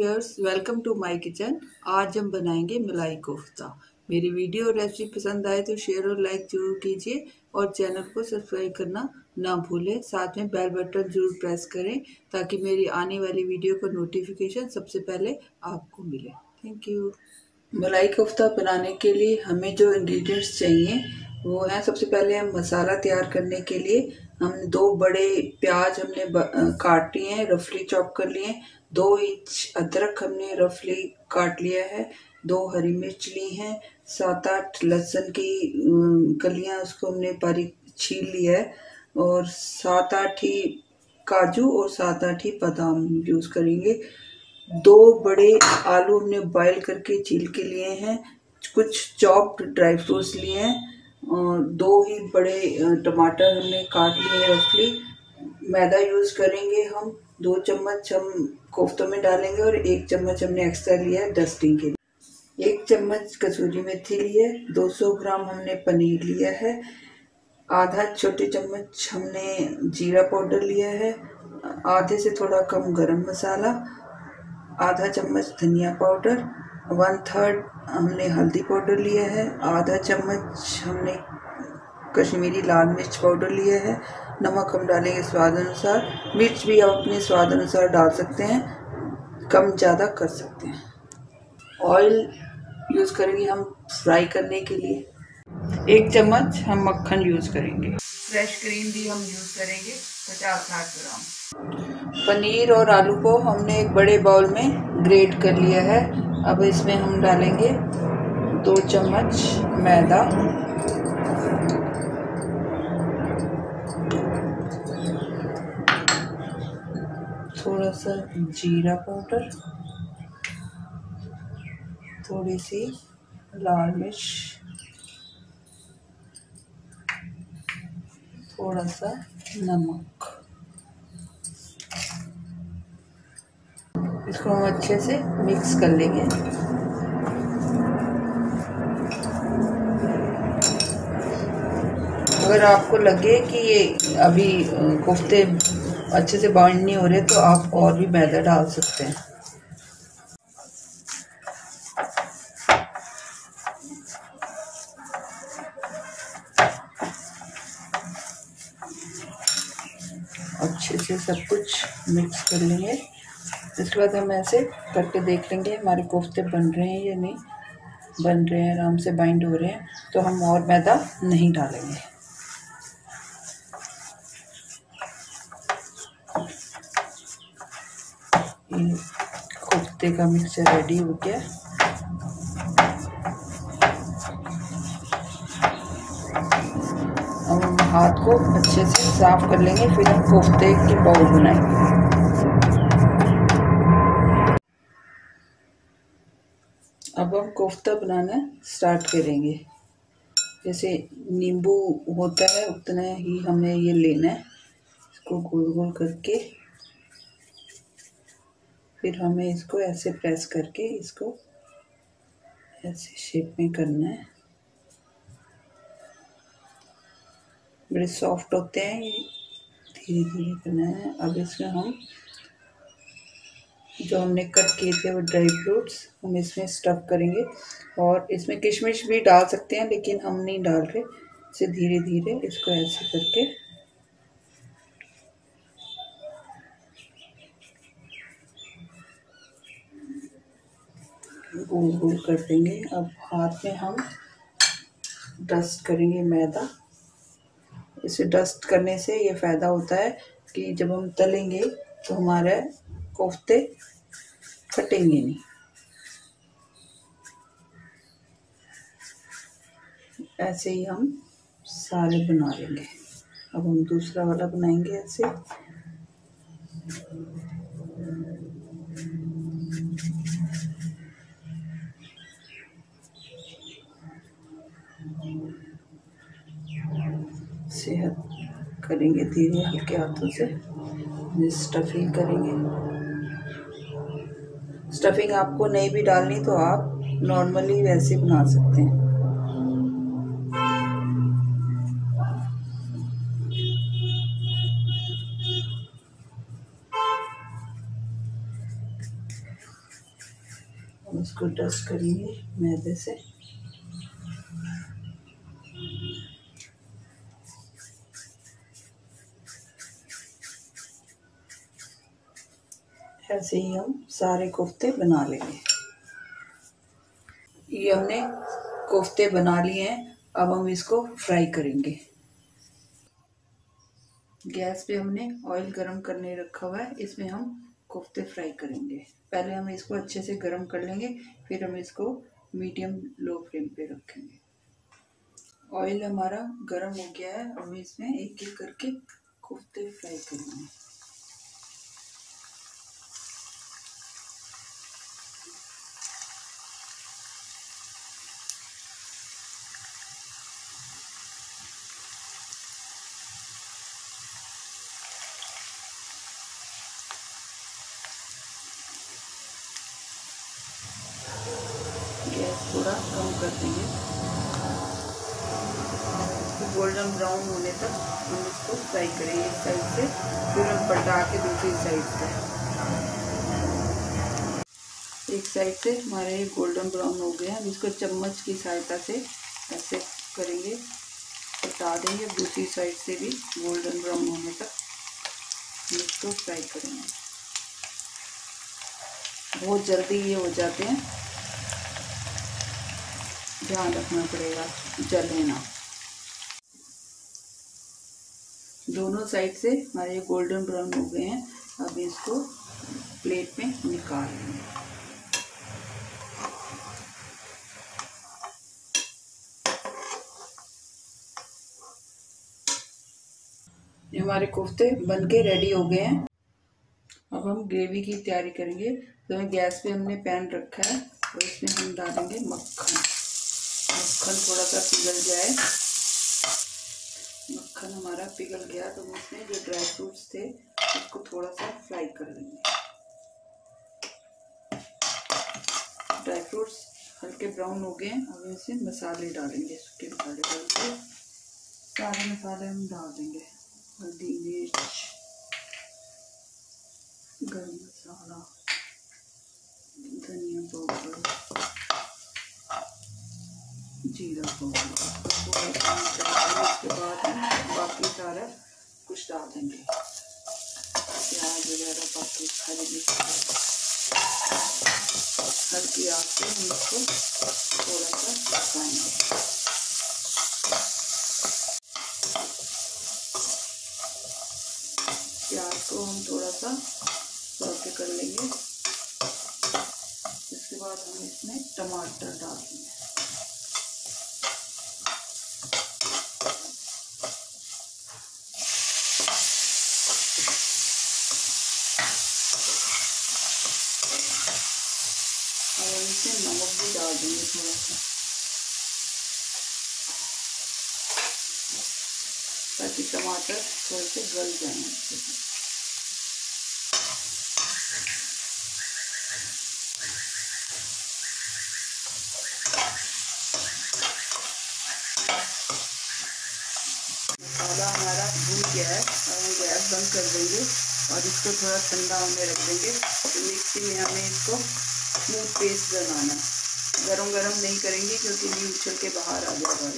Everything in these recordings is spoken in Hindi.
Viewers welcome to my kitchen आज हम बनाएँगे मलाई कोफ्ता। मेरी वीडियो और रेसिपी पसंद आए तो शेयर और लाइक ज़रूर कीजिए और चैनल को सब्सक्राइब करना ना भूलें। साथ में बेल बटन ज़रूर प्रेस करें ताकि मेरी आने वाली वीडियो का नोटिफिकेशन सबसे पहले आपको मिले। थैंक यू मलाई कोफ्ता बनाने के लिए हमें जो इंग्रेडिएंट्स चाहिए, वो है सबसे पहले हम मसाला तैयार करने के लिए हम दो बड़े प्याज हमने काट लिए हैं, रफली चॉप कर लिए दो इंच अदरक हमने रफली काट लिया है। दो हरी मिर्च ली हैं। सात आठ लहसुन की कलियाँ उसको हमने बारीक छील लिया है। और सात आठ ही काजू और सात आठ ही बादाम यूज़ करेंगे। दो बड़े आलू हमने बॉईल करके छील के लिए हैं। कुछ चॉप्ड ड्राई फ्रूट्स लिए हैं। और दो ही बड़े टमाटर हमने काट लिए रफली मैदा यूज़ करेंगे हम। दो चम्मच हम कोफ्तों में डालेंगे और एक चम्मच हमने एक्स्ट्रा लिया है डस्टिंग के लिए। एक चम्मच कसूरी मेथी ली है। 200 ग्राम हमने पनीर लिया है। आधा छोटे चम्मच हमने जीरा पाउडर लिया है। आधे से थोड़ा कम गरम मसाला। आधा चम्मच धनिया पाउडर। वन थर्ड हमने हल्दी पाउडर लिया है, आधा चम्मच हमने कश्मीरी लाल मिर्च पाउडर लिया है, नमक हम डालेंगे स्वाद अनुसार, मिर्च भी आप अपने स्वाद अनुसार डाल सकते हैं, कम ज़्यादा कर सकते हैं। ऑयल यूज़ करेंगे हम फ्राई करने के लिए। एक चम्मच हम मक्खन यूज़ करेंगे। फ्रेश क्रीम भी हम यूज़ करेंगे, पचास साठ ग्राम। पनीर और आलू को हमने एक बड़े बाउल में ग्रेट कर लिया है। अब इसमें हम डालेंगे दो चम्मच मैदा। थोड़ा सा जीरा पाउडर, थोड़ी सी लाल मिर्च, थोड़ा सा नमक। इसको हम अच्छे से मिक्स कर लेंगे। अगर आपको लगे कि ये अभी कोफ्ते अच्छे से बाइंड नहीं हो रहे तो आप और भी मैदा डाल सकते हैं। अच्छे से सब कुछ मिक्स कर लेंगे। इसके बाद हम ऐसे करके देख लेंगे हमारे कोफ्ते बन रहे हैं या नहीं। बन रहे हैं, आराम से बाइंड हो रहे हैं। तो हम और मैदा नहीं डालेंगे। कोफ्ते का मिक्सचर रेडी हो गया। हम हाथ को अच्छे से साफ़ कर लेंगे, फिर हम कोफ्ते के बाउल बनाएँगे। अब हम कोफ्ता बनाना स्टार्ट करेंगे। जैसे नींबू होता है, उतना ही हमें ये लेना है। इसको गोल गोल करके। फिर हमें इसको ऐसे प्रेस करके इसको ऐसे शेप में करना है। बड़े सॉफ्ट होते हैं धीरे धीरे करना है। अब इसमें हम जो हमने कट किए थे वो ड्राई फ्रूट्स हम इसमें स्टफ़ करेंगे। और इसमें किशमिश भी डाल सकते हैं, लेकिन हम नहीं डाल रहे। इसे धीरे धीरे इसको ऐसे करके। गोल गोल कर देंगे। अब हाथ में हम डस्ट करेंगे मैदा। इसे डस्ट करने से ये फ़ायदा होता है कि जब हम तलेंगे तो हमारे कोफ्ते फटेंगे नहीं। ऐसे ही हम सारे बना लेंगे। अब हम दूसरा वाला बनाएँगे ऐसे। सेहत करेंगे धीरे हल्के हाथों से। स्टफिंग करेंगे। स्टफिंग आपको नहीं भी डालनी तो आप नॉर्मली वैसे बना सकते हैं। इसको डस्ट करेंगे मैदे से। ऐसे ही हम सारे कोफ्ते बना लेंगे। ये हमने कोफ्ते बना लिए हैं, अब हम इसको फ्राई करेंगे। गैस पे हमने ऑयल गरम करने रखा हुआ है, इसमें हम कोफ्ते फ्राई करेंगे। पहले हम इसको अच्छे से गरम कर लेंगे, फिर हम इसको मीडियम लो फ्लेम पे रखेंगे। ऑयल हमारा गरम हो गया है, अब इसमें एक एक करके कोफ्ते फ्राई करेंगे थोड़ा कम कर देंगे गोल्डन ब्राउन होने तक हम इसको फ्राई करेंगे एक साइड से, फिर हम पलटा के दूसरी साइड से। एक साइड से हमारे ये गोल्डन ब्राउन हो गया। हम इसको चम्मच की सहायता से ऐसे करेंगे, पलटा देंगे दूसरी साइड से भी गोल्डन ब्राउन होने तक हम इसको फ्राई करेंगे। बहुत जल्दी ये हो जाते हैं। ध्यान रखना पड़ेगा, जले ना दोनों साइड से हमारे ये गोल्डन ब्राउन हो गए हैं, अब इसको प्लेट में निकाल लेंगे हमारे कोफ्ते बनके रेडी हो गए हैं। अब हम ग्रेवी की तैयारी करेंगे। तो गैस पे हमने पैन रखा है, और इसमें हम डालेंगे मक्खन। मक्खन थोड़ा सा पिघल जाए। मक्खन हमारा पिघल गया तो हम उसमें जो ड्राई फ्रूट्स थे, उसको थोड़ा सा फ्राई कर लेंगे ड्राई फ्रूट्स हल्के ब्राउन हो गए, अब इसे मसाले डालेंगे, सूखे मसाले डाल के सारे मसाले हम डाल देंगे। हल्दी, मिर्च, गर्म मसाला, धनिया पाउडर। जीरा उसके बाद बाकी सारा कुछ डाल देंगे प्याज वगैरह बाकी हरी मिर्च हल्की आग से हम इसको थोड़ा सा पकाएँगे प्याज को हम थोड़ा सा कर लेंगे इसके बाद हम इसमें टमाटर डाल देंगे डाल देंगे थोड़ा सा ताकि टमाटर थोड़े से गल जाए। मसाला हमारा भून गया है हम गैस बंद कर देंगे और इसको थोड़ा ठंडा होने रख देंगे। तो मिक्सी में हमें इसको स्मूथ पेस्ट बनाना है। गरम गरम नहीं करेंगे क्योंकि ये उछल के बाहर आ जाएगा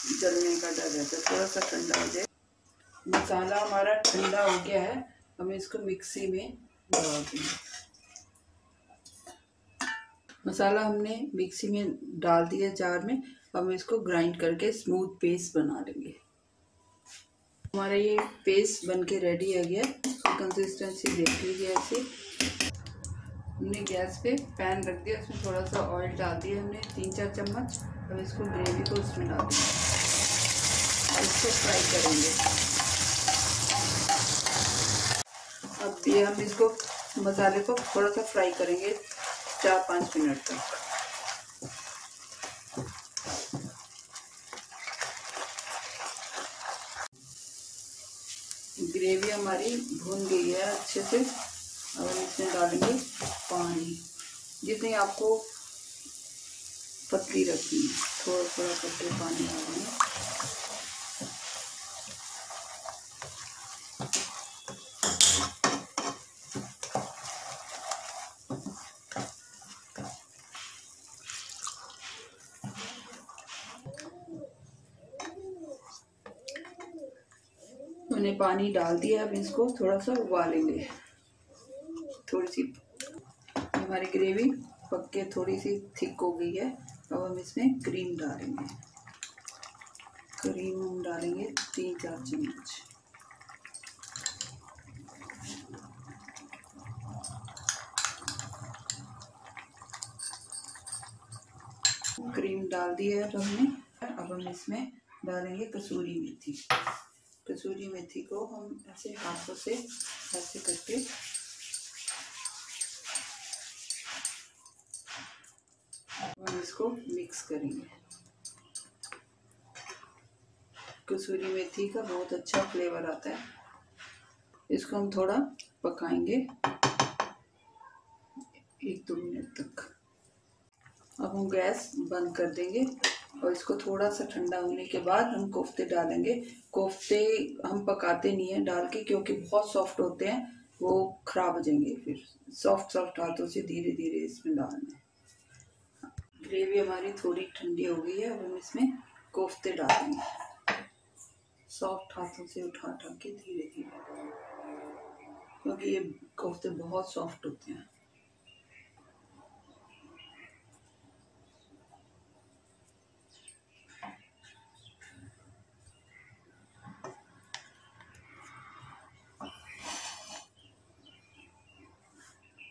ये जलने का डर रहता है थोड़ा सा ठंडा हो जाए। मसाला हमारा ठंडा हो गया है हमें इसको मिक्सी में डाल देंगे मसाला हमने मिक्सी में डाल दिया जार में हम इसको ग्राइंड करके स्मूथ पेस्ट बना लेंगे। हमारा ये पेस्ट बन के रेडी आ गया कंसिस्टेंसी देख लीजिए ऐसे। हमने गैस पे पैन रख दिया, उसमें थोड़ा सा ऑयल डाल दिया हमने तीन चार चम्मच। अब इसको ग्रेवी को उसमें डाल दिया इसको फ्राई करेंगे। अब ये हम इसको मसाले को थोड़ा सा फ्राई करेंगे चार पाँच मिनट तक। ग्रेवी हमारी भून गई है अच्छे से। और इसमें डालेंगे पानी। जितनी आपको पतली रखनी है थोड़ा थोड़ा करके पानी डालेंगे। पानी डाल दिया, अब इसको थोड़ा सा उबालेंगे। हमारी ग्रेवी पक के थोड़ी सी थिक हो गई है। अब हम इसमें क्रीम डालेंगे। क्रीम हम डालेंगे तीन चार चम्मच। क्रीम डाल दी है अब हमने। अब हम इसमें डालेंगे कसूरी मेथी। कसूरी मेथी को हम ऐसे हाथों से ऐसे करके हम इसको मिक्स करेंगे। कसूरी मेथी का बहुत अच्छा फ्लेवर आता है। इसको हम थोड़ा पकाएँगे एक दो मिनट तक। अब हम गैस बंद कर देंगे और इसको थोड़ा सा ठंडा होने के बाद हम कोफ्ते डालेंगे। कोफ्ते हम पकाते नहीं हैं डाल के क्योंकि बहुत सॉफ्ट होते हैं, वो खराब हो जाएँगे फिर। सॉफ्ट सॉफ्ट हाथों से धीरे धीरे इसमें डालना है। ग्रेवी हमारी थोड़ी ठंडी हो गई है, अब हम इसमें कोफ्ते डालेंगे। सॉफ्ट हाथों से उठा उठा के धीरे धीरे क्योंकि ये कोफ्ते बहुत सॉफ्ट होते हैं।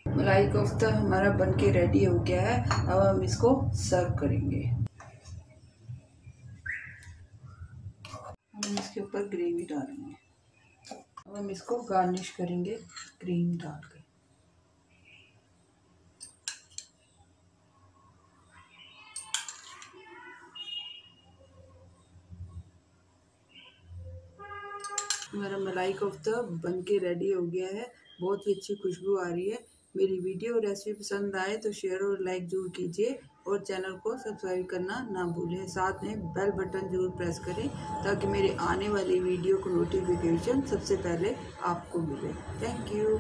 मलाई कोफ्ता हमारा बन के रेडी हो गया है, अब हम इसको सर्व करेंगे। हम इसके ऊपर ग्रेवी डालेंगे। अब हम इसको गार्निश करेंगे क्रीम डाल के। मेरा मलाई कोफ्ता बन के रेडी हो गया है। बहुत ही अच्छी खुशबू आ रही है। मेरी वीडियो और रेसिपी पसंद आए तो शेयर और लाइक ज़रूर कीजिए और चैनल को सब्सक्राइब करना ना भूलें। साथ में बेल बटन ज़रूर प्रेस करें ताकि मेरे आने वाली वीडियो को नोटिफिकेशन सबसे पहले आपको मिले। Thank you